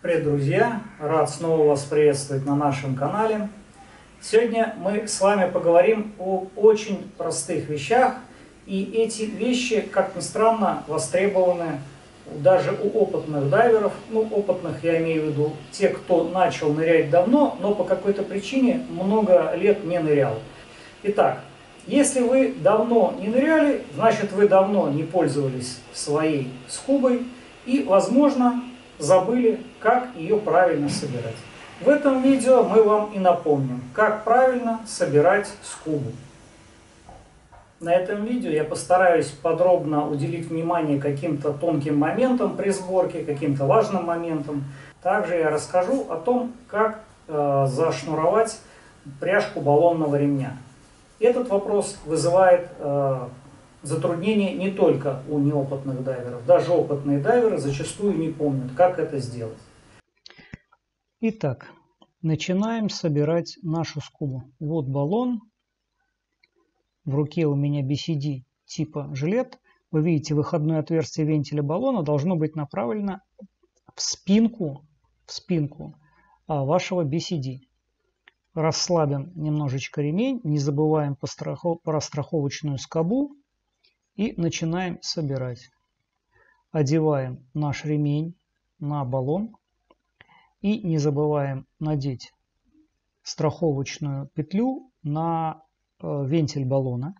Привет, друзья! Рад снова вас приветствовать на нашем канале. Сегодня мы с вами поговорим о очень простых вещах. И эти вещи, как ни странно, востребованы даже у опытных дайверов. Ну, опытных я имею в виду те, кто начал нырять давно, но по какой-то причине много лет не нырял. Итак, если вы давно не ныряли, значит вы давно не пользовались своей скубой и, возможно, забыли, как ее правильно собирать. В этом видео мы вам и напомним, как правильно собирать скубу. На этом видео я постараюсь подробно уделить внимание каким-то тонким моментам при сборке, каким-то важным моментам. Также я расскажу о том, как э, зашнуровать пряжку баллонного ремня. Этот вопрос вызывает э, затруднения не только у неопытных дайверов. Даже опытные дайверы зачастую не помнят, как это сделать. Итак, начинаем собирать нашу скубу. Вот баллон. В руке у меня BCD типа жилет. Вы видите, выходное отверстие вентиля баллона должно быть направлено в спинку, в спинку а, вашего BCD расслабим немножечко ремень, не забываем про страховочную скобу и начинаем собирать. Одеваем наш ремень на баллон и не забываем надеть страховочную петлю на э, вентиль баллона.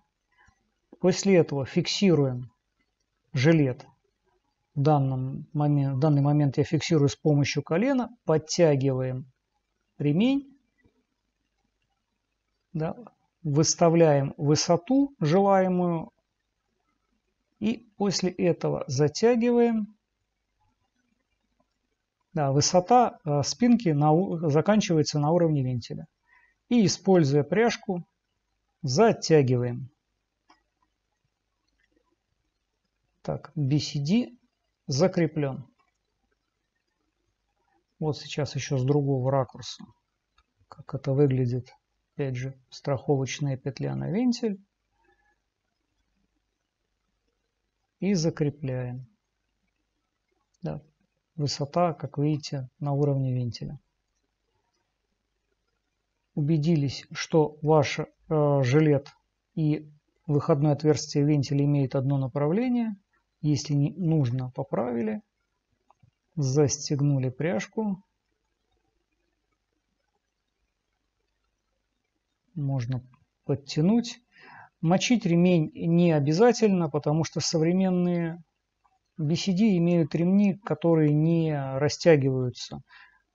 После этого фиксируем жилет. В, данном момент, в данный момент я фиксирую с помощью колена, подтягиваем ремень да, выставляем высоту желаемую и после этого затягиваем. Да, высота э, спинки на, заканчивается на уровне вентиля. И используя пряжку, затягиваем. Так, BCD закреплен. Вот сейчас еще с другого ракурса, как это выглядит опять же, страховочная петля на вентиль. И закрепляем. Да, высота, как видите, на уровне вентиля. Убедились, что ваш э, жилет и выходное отверстие вентиля имеют одно направление. Если не нужно, поправили. Застегнули пряжку. можно подтянуть. Мочить ремень не обязательно, потому что современные BCD имеют ремни, которые не растягиваются.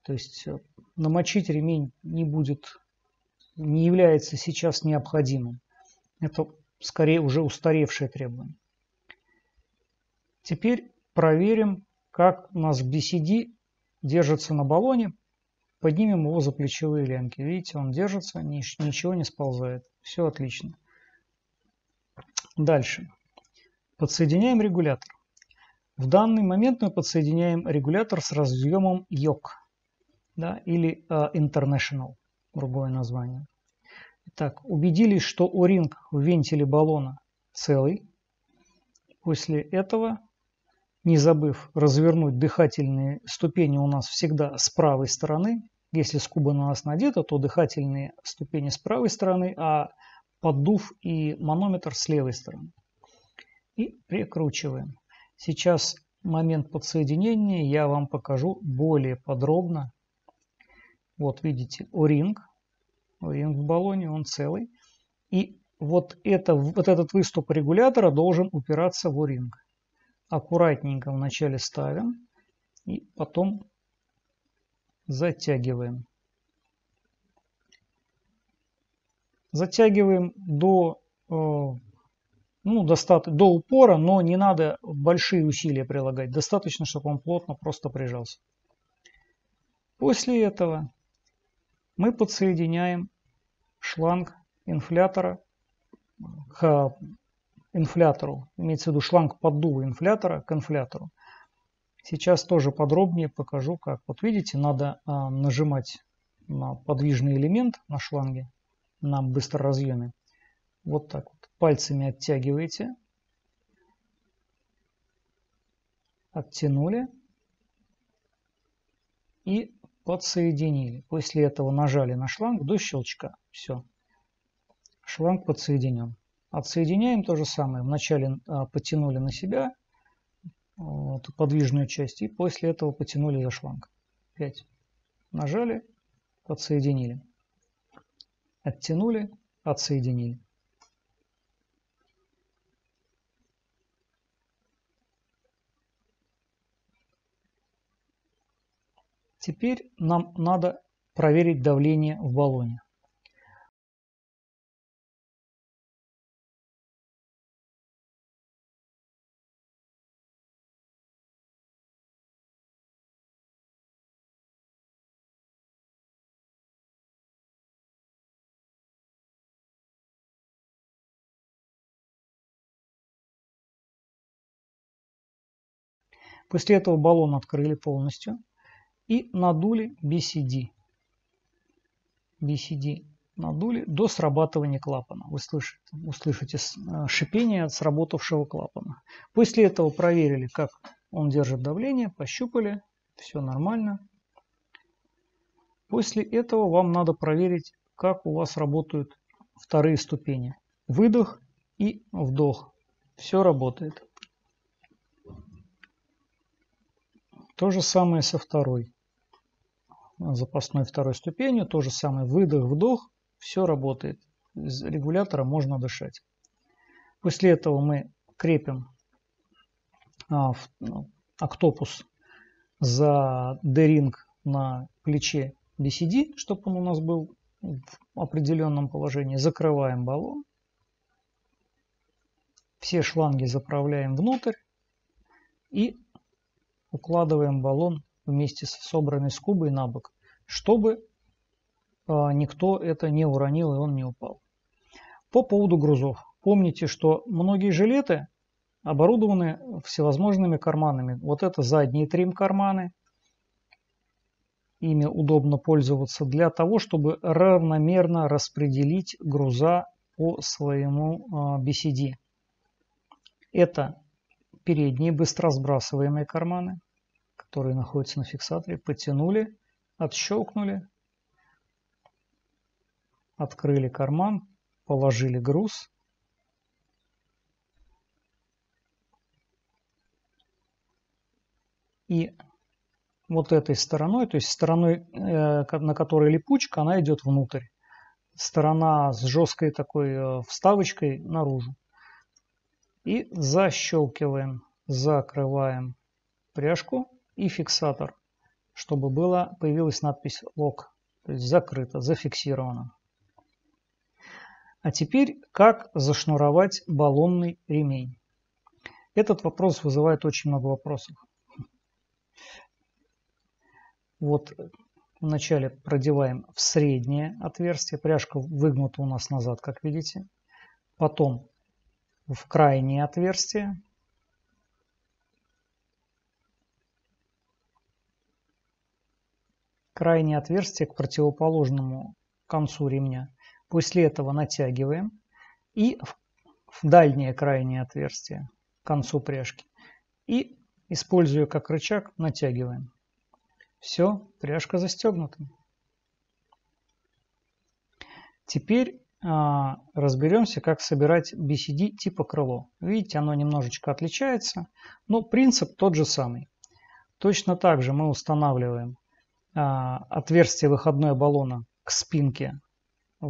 То есть э, намочить ремень не будет, не является сейчас необходимым. Это скорее уже устаревшее требование. Теперь проверим, как у нас BCD держится на баллоне Поднимем его за плечевые лямки. Видите, он держится, ничего не сползает. Все отлично. Дальше. Подсоединяем регулятор. В данный момент мы подсоединяем регулятор с разъемом YOK да, или uh, International, другое название. Итак, убедились, что о-ринг в вентиле баллона целый. После этого, не забыв развернуть дыхательные ступени у нас всегда с правой стороны, если скуба на нас надета, то дыхательные ступени с правой стороны, а поддув и манометр с левой стороны. И прикручиваем. Сейчас момент подсоединения я вам покажу более подробно. Вот видите, о-ринг. О-ринг в баллоне, он целый. И вот, это, вот этот выступ регулятора должен упираться в о-ринг. Аккуратненько вначале ставим и потом затягиваем. Затягиваем до, э, ну, достаточно, до упора, но не надо большие усилия прилагать. Достаточно, чтобы он плотно просто прижался. После этого мы подсоединяем шланг инфлятора к инфлятору, имеется в виду шланг поддува инфлятора к инфлятору. Сейчас тоже подробнее покажу, как. Вот видите, надо а, нажимать на подвижный элемент на шланге, на быстроразъеме. Вот так вот. Пальцами оттягиваете. Оттянули. и подсоединили. После этого нажали на шланг до щелчка. Все. Шланг подсоединен. Отсоединяем то же самое. Вначале а, потянули на себя вот, подвижную часть и после этого потянули за шланг. 5. Нажали, подсоединили. Оттянули, отсоединили. Теперь нам надо проверить давление в баллоне. После этого баллон открыли полностью и надули BCD. BCD надули до срабатывания клапана. Вы слышите, услышите э, шипение от сработавшего клапана. После этого проверили, как он держит давление, пощупали, все нормально. После этого вам надо проверить, как у вас работают вторые ступени. Выдох и вдох. Все работает. То же самое со второй запасной второй ступенью. То же самое выдох-вдох. Все работает. Из регулятора можно дышать. После этого мы крепим а, ну, октопус за D-ring на плече BCD, чтобы он у нас был в определенном положении. Закрываем баллон. Все шланги заправляем внутрь и укладываем баллон вместе с собранной скубой на бок, чтобы а, никто это не уронил и он не упал. По поводу грузов. Помните, что многие жилеты оборудованы всевозможными карманами. Вот это задние трим-карманы. Ими удобно пользоваться для того, чтобы равномерно распределить груза по своему BCD. Это передние быстро сбрасываемые карманы которые находятся на фиксаторе, потянули, отщелкнули, открыли карман, положили груз. И вот этой стороной, то есть стороной, э, на которой липучка, она идет внутрь. Сторона с жесткой такой э, вставочкой наружу. И защелкиваем, закрываем пряжку и фиксатор, чтобы была, появилась надпись «Лог», то есть закрыто, зафиксировано. А теперь, как зашнуровать баллонный ремень? Этот вопрос вызывает очень много вопросов. Вот вначале продеваем в среднее отверстие, пряжка выгнута у нас назад, как видите. Потом в крайнее отверстие, крайнее отверстие к противоположному концу ремня. После этого натягиваем и в дальнее крайнее отверстие к концу пряжки. И, используя как рычаг, натягиваем. Все, пряжка застегнута. Теперь разберемся, как собирать BCD типа крыло. Видите, оно немножечко отличается, но принцип тот же самый. Точно так же мы устанавливаем а, отверстие выходной баллона к спинке,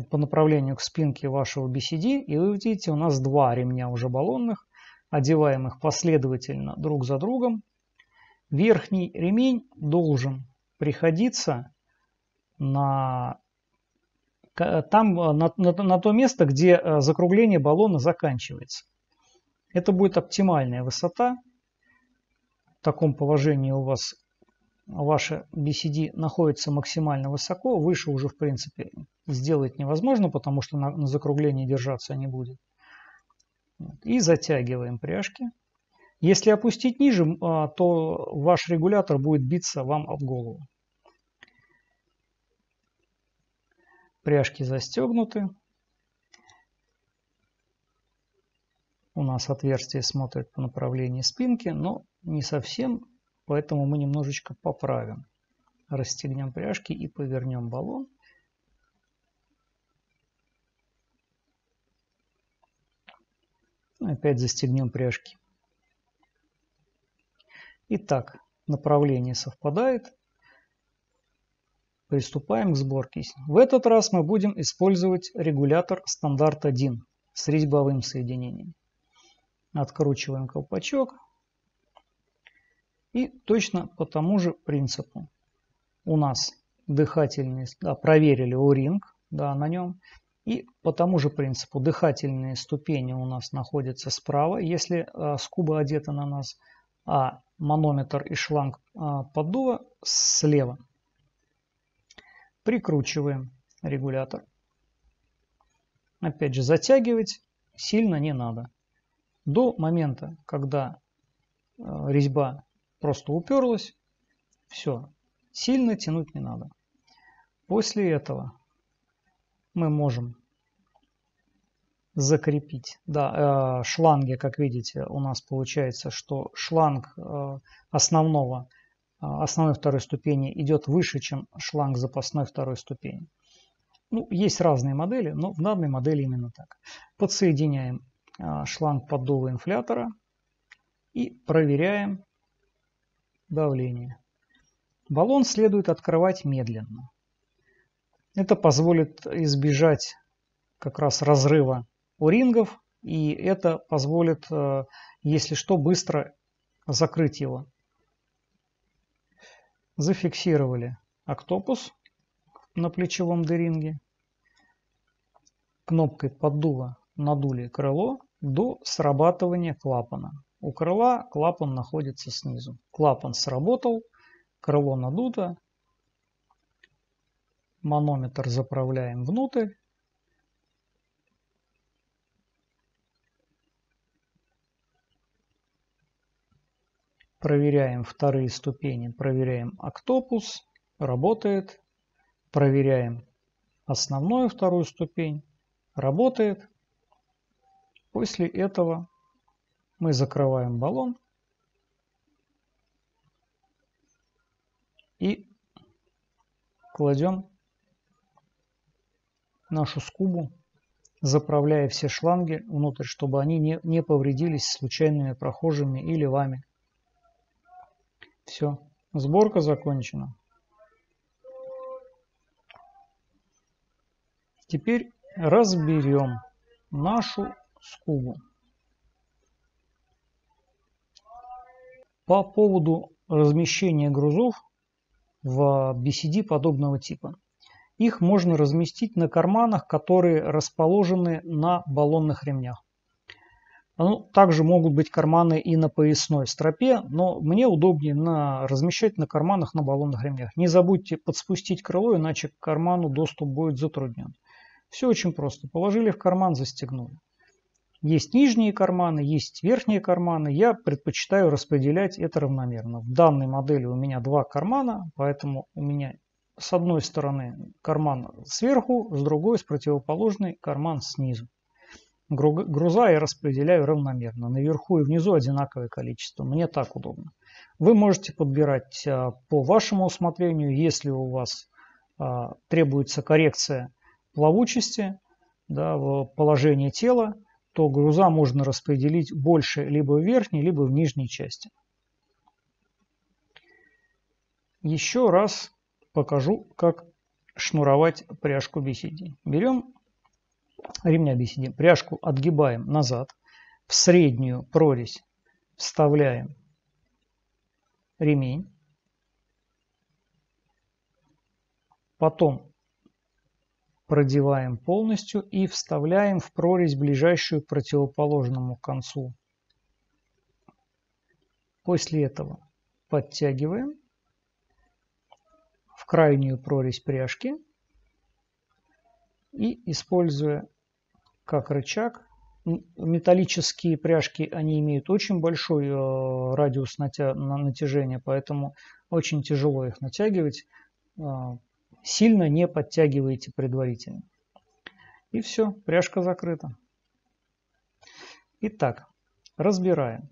по направлению к спинке вашего BCD, и вы видите, у нас два ремня уже баллонных, одеваем их последовательно друг за другом. Верхний ремень должен приходиться на, там, на, на, на то место, где э, закругление баллона заканчивается. Это будет оптимальная высота. В таком положении у вас ваше BCD находится максимально высоко, выше уже в принципе сделать невозможно, потому что на, на закруглении держаться не будет. И затягиваем пряжки. Если опустить ниже, а, то ваш регулятор будет биться вам об голову. Пряжки застегнуты. У нас отверстие смотрит по направлению спинки, но не совсем Поэтому мы немножечко поправим расстегнем пряжки и повернем баллон. Опять застегнем пряжки. Итак, направление совпадает. Приступаем к сборке. В этот раз мы будем использовать регулятор стандарт 1 с резьбовым соединением. Откручиваем колпачок. И точно по тому же принципу. У нас дыхательные, да, проверили O-ринг да, на нем. И по тому же принципу дыхательные ступени у нас находятся справа, если э, скуба одета на нас, а манометр и шланг э, поддува слева. Прикручиваем регулятор. Опять же, затягивать сильно не надо. До момента, когда э, резьба просто уперлась, все, сильно тянуть не надо. После этого мы можем закрепить. Да, э, шланги, как видите, у нас получается, что шланг э, основного, основной второй ступени идет выше, чем шланг запасной второй ступени. Ну, есть разные модели, но в данной модели именно так. Подсоединяем шланг поддува инфлятора и проверяем давление. Баллон следует открывать медленно. Это позволит избежать как раз разрыва о-рингов, и это позволит, э, если что, быстро закрыть его. Зафиксировали октопус на плечевом дыринге. Кнопкой поддува надули крыло до срабатывания клапана. У крыла клапан находится снизу. Клапан сработал, крыло надуто, Манометр заправляем внутрь. Проверяем вторые ступени, проверяем октопус, работает. Проверяем основную вторую ступень, работает. После этого мы закрываем баллон и кладем нашу скубу, заправляя все шланги внутрь, чтобы они не, не повредились случайными прохожими или вами. Все, сборка закончена. Теперь разберем нашу скубу. По поводу размещения грузов в BCD подобного типа. Их можно разместить на карманах, которые расположены на баллонных ремнях. Ну, также могут быть карманы и на поясной стропе, но мне удобнее на, размещать на карманах на баллонных ремнях. Не забудьте подспустить крыло, иначе к карману доступ будет затруднен. Все очень просто. Положили в карман, застегнули. Есть нижние карманы, есть верхние карманы. Я предпочитаю распределять это равномерно. В данной модели у меня два кармана, поэтому у меня с одной стороны карман сверху, с другой с противоположной карман снизу. Груза я распределяю равномерно. Наверху и внизу одинаковое количество. Мне так удобно. Вы можете подбирать а, по вашему усмотрению, если у вас а, требуется коррекция плавучести, да, в положении тела, то груза можно распределить больше либо в верхней, либо в нижней части. Еще раз покажу, как шнуровать пряжку BCD. Берем ремня BCD, пряжку отгибаем назад, в среднюю прорезь вставляем ремень, потом продеваем полностью и вставляем в прорезь ближайшую к противоположному концу. После этого подтягиваем в крайнюю прорезь пряжки и используя как рычаг, металлические пряжки, они имеют очень большой э, радиус натяжения, поэтому очень тяжело их натягивать. Э, сильно не подтягивайте предварительно. И все, пряжка закрыта. Итак, разбираем.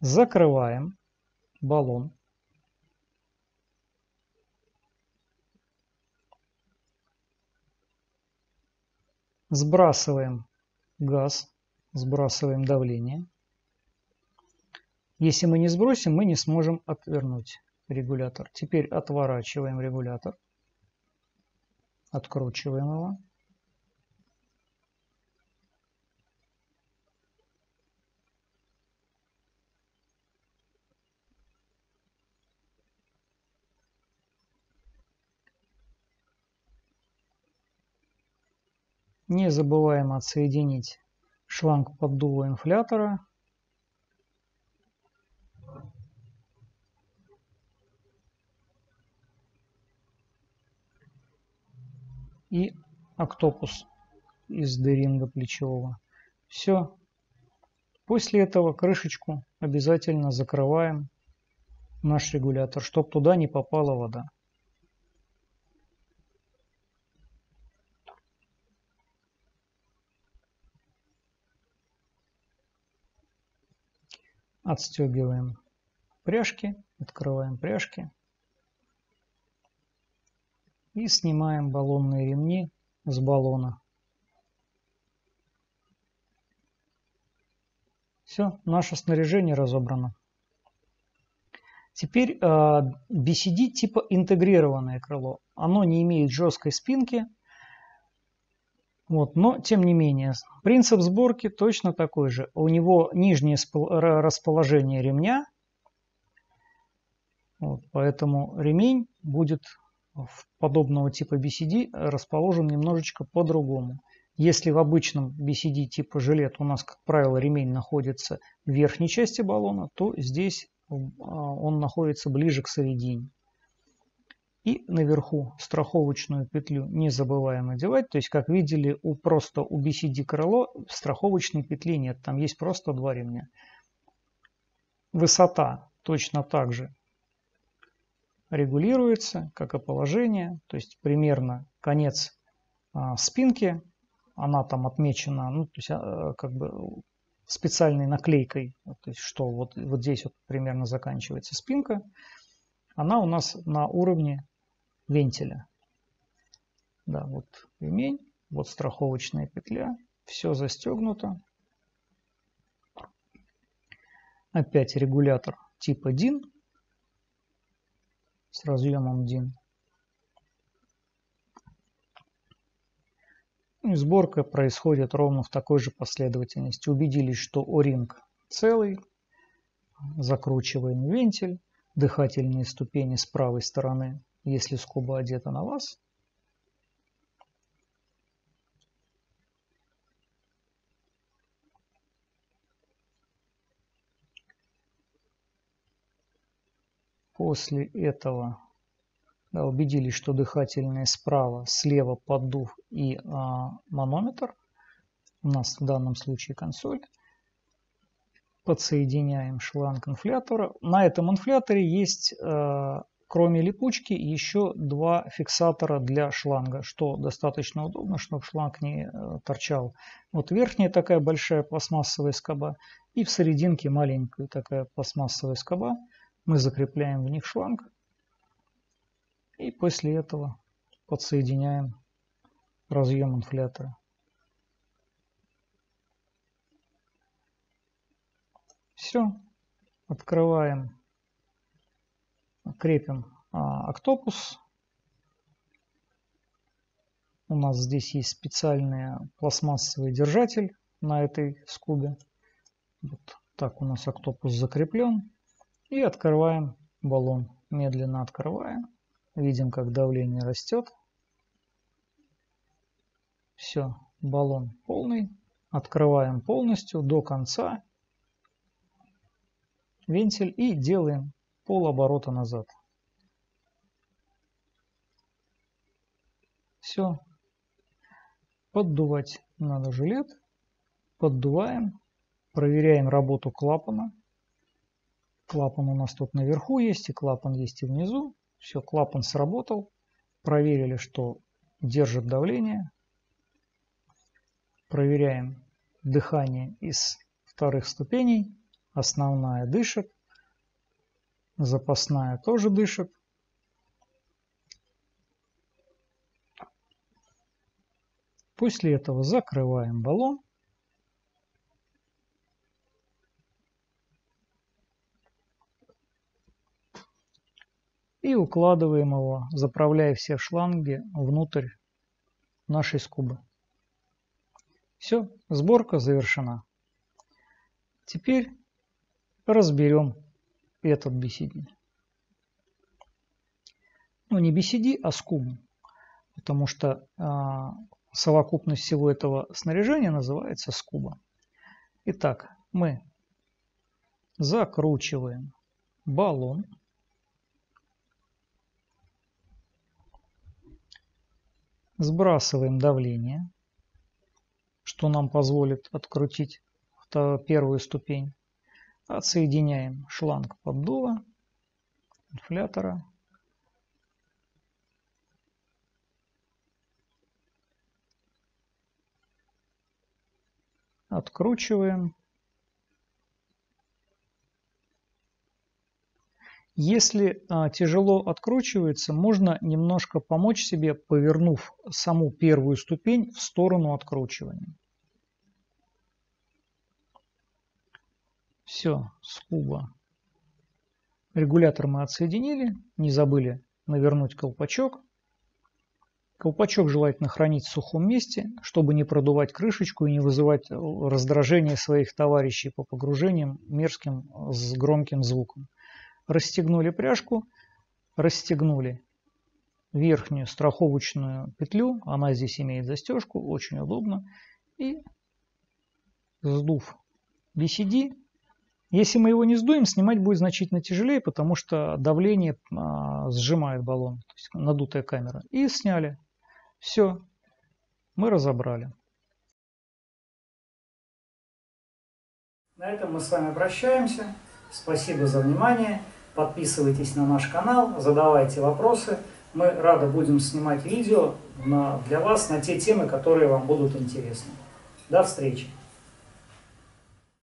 Закрываем баллон Сбрасываем газ, сбрасываем давление. Если мы не сбросим, мы не сможем отвернуть регулятор. Теперь отворачиваем регулятор, откручиваем его. Не забываем отсоединить шланг поддува инфлятора. И октопус из дыринга плечевого. Все. После этого крышечку обязательно закрываем наш регулятор, чтобы туда не попала вода. Отстегиваем пряжки, открываем пряжки и снимаем баллонные ремни с баллона. Все, наше снаряжение разобрано. Теперь BCD а, типа интегрированное крыло. Оно не имеет жесткой спинки, вот, но тем не менее, принцип сборки точно такой же. У него нижнее расположение ремня, вот, поэтому ремень будет в подобного типа BCD расположен немножечко по-другому. Если в обычном BCD типа жилет у нас, как правило, ремень находится в верхней части баллона, то здесь а, он находится ближе к середине. И наверху страховочную петлю не забываем надевать. То есть, как видели, у просто у BCD крыло страховочной петли нет. Там есть просто два ремня. Высота точно так же регулируется, как и положение. То есть, примерно конец а, спинки. Она там отмечена, ну, то есть, а, как бы специальной наклейкой. То есть, что вот, вот здесь вот примерно заканчивается спинка. Она у нас на уровне вентиля. Да, вот ремень, вот страховочная петля, все застегнуто. Опять регулятор типа DIN с разъемом DIN. И сборка происходит ровно в такой же последовательности. Убедились, что о-ринг целый. Закручиваем вентиль. Дыхательные ступени с правой стороны если скоба одета на вас, После этого да, убедились, что дыхательные справа, слева поддув и а, манометр. У нас в данном случае консоль. Подсоединяем шланг инфлятора. На этом инфляторе есть а, кроме липучки еще два фиксатора для шланга, что достаточно удобно, чтобы шланг не э, торчал. Вот верхняя такая большая пластмассовая скоба и в серединке маленькая такая пластмассовая скоба. Мы закрепляем в них шланг и после этого подсоединяем разъем инфлятора. Все, открываем крепим а, октопус. У нас здесь есть специальный пластмассовый держатель на этой скубе. Вот так у нас октопус закреплен. И открываем баллон. Медленно открываем. Видим, как давление растет. Все, баллон полный. Открываем полностью до конца вентиль и делаем пол оборота назад. Все. Поддувать надо жилет. Поддуваем. Проверяем работу клапана. Клапан у нас тут наверху есть, и клапан есть и внизу. Все, клапан сработал. Проверили, что держит давление. Проверяем дыхание из вторых ступеней. Основная дышит. Запасная тоже дышит. После этого закрываем баллон. И укладываем его, заправляя все шланги внутрь нашей скубы. Все, сборка завершена. Теперь разберем этот BCD. Ну, не BCD, а скубу. Потому что а, совокупность всего этого снаряжения называется скуба. Итак, мы закручиваем баллон. Сбрасываем давление, что нам позволит открутить первую ступень. Отсоединяем шланг поддува инфлятора откручиваем. Если а, тяжело откручивается, можно немножко помочь себе, повернув саму первую ступень в сторону откручивания. Все, скуба. Регулятор мы отсоединили, не забыли навернуть колпачок. Колпачок желательно хранить в сухом месте, чтобы не продувать крышечку и не вызывать э, раздражение своих товарищей по погружениям мерзким с громким звуком. Расстегнули пряжку, расстегнули верхнюю страховочную петлю, она здесь имеет застежку, очень удобно, и сдув BCD, если мы его не сдуем, снимать будет значительно тяжелее, потому что давление а, сжимает баллон, то есть надутая камера. И сняли. Все, мы разобрали. На этом мы с вами прощаемся. Спасибо за внимание. Подписывайтесь на наш канал, задавайте вопросы. Мы рады будем снимать видео на, для вас на те темы, которые вам будут интересны. До встречи!